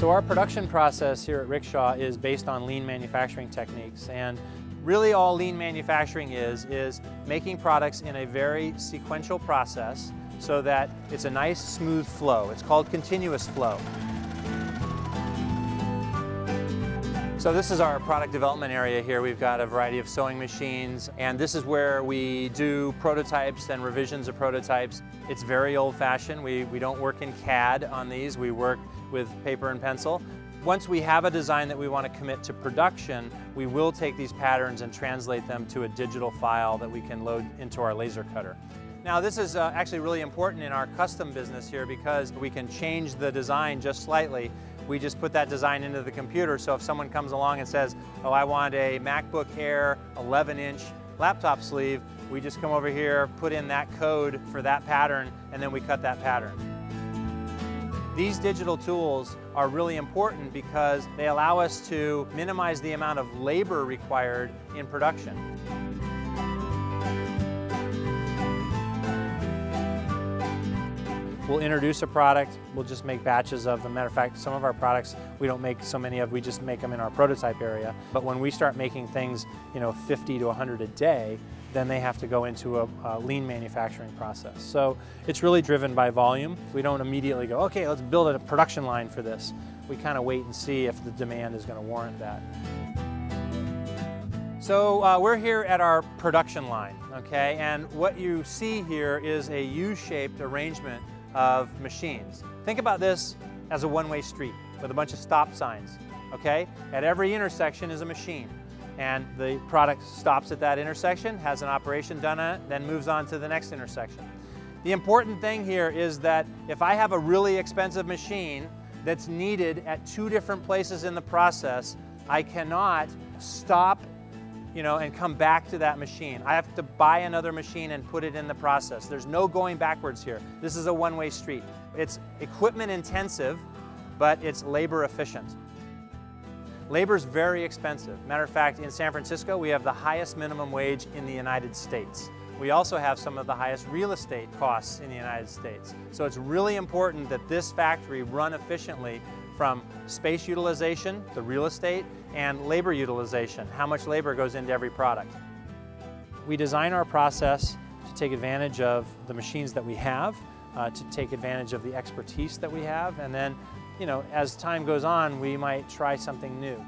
So our production process here at Rickshaw is based on lean manufacturing techniques and really all lean manufacturing is, is making products in a very sequential process so that it's a nice smooth flow. It's called continuous flow. So this is our product development area here. We've got a variety of sewing machines and this is where we do prototypes and revisions of prototypes. It's very old fashioned. We, we don't work in CAD on these. We work with paper and pencil. Once we have a design that we want to commit to production, we will take these patterns and translate them to a digital file that we can load into our laser cutter. Now this is uh, actually really important in our custom business here because we can change the design just slightly we just put that design into the computer. So if someone comes along and says, oh, I want a MacBook Air 11 inch laptop sleeve, we just come over here, put in that code for that pattern, and then we cut that pattern. These digital tools are really important because they allow us to minimize the amount of labor required in production. We'll introduce a product, we'll just make batches of them. Matter of fact, some of our products we don't make so many of, we just make them in our prototype area. But when we start making things, you know, 50 to 100 a day, then they have to go into a, a, lean manufacturing process. So it's really driven by volume. We don't immediately go, okay, let's build a production line for this. We kind of wait and see if the demand is going to warrant that. So uh, we're here at our production line, okay? And what you see here is a U-shaped arrangement of machines. Think about this as a one-way street with a bunch of stop signs, okay? At every intersection is a machine and the product stops at that intersection, has an operation done on it, then moves on to the next intersection. The important thing here is that if I have a really expensive machine that's needed at two different places in the process, I cannot stop you know, and come back to that machine. I have to buy another machine and put it in the process. There's no going backwards here. This is a one-way street. It's equipment intensive, but it's labor efficient. Labor is very expensive. Matter of fact, in San Francisco, we have the highest minimum wage in the United States. We also have some of the highest real estate costs in the United States. So it's really important that this factory run efficiently from space utilization, the real estate, and labor utilization, how much labor goes into every product. We design our process to take advantage of the machines that we have, uh, to take advantage of the expertise that we have, and then, you know, as time goes on, we might try something new.